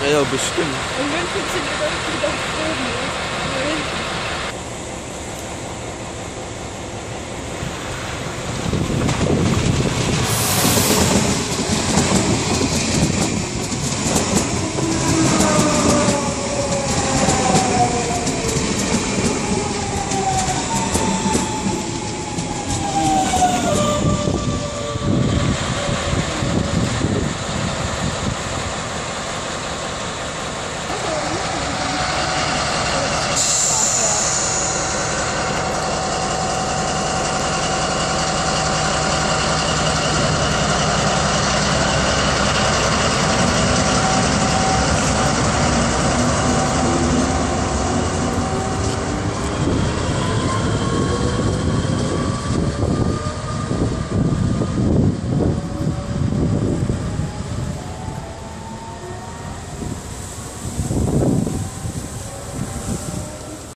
Ja, ja, bestimmt. Und wenn die Leute wieder auf Boden ist.